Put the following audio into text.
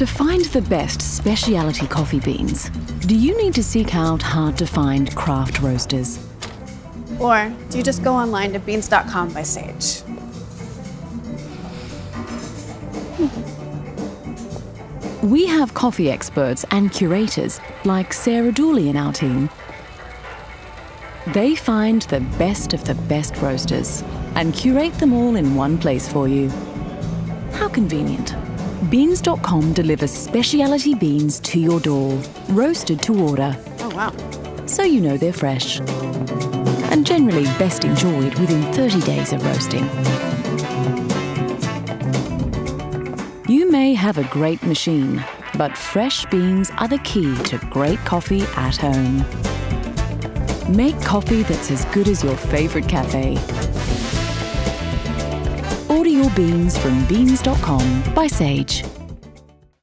To find the best specialty coffee beans, do you need to seek out hard to find craft roasters? Or do you just go online to beanz.com by Sage? Hmm. We have coffee experts and curators like Sarah Dooley in our team. They find the best of the best roasters and curate them all in one place for you. How convenient. Beanz.com delivers specialty beans to your door, roasted to order, Oh, wow. so you know they're fresh. And generally best enjoyed within 30 days of roasting. You may have a great machine, but fresh beans are the key to great coffee at home. Make coffee that's as good as your favorite cafe. Order your beans from beanz.com by Sage.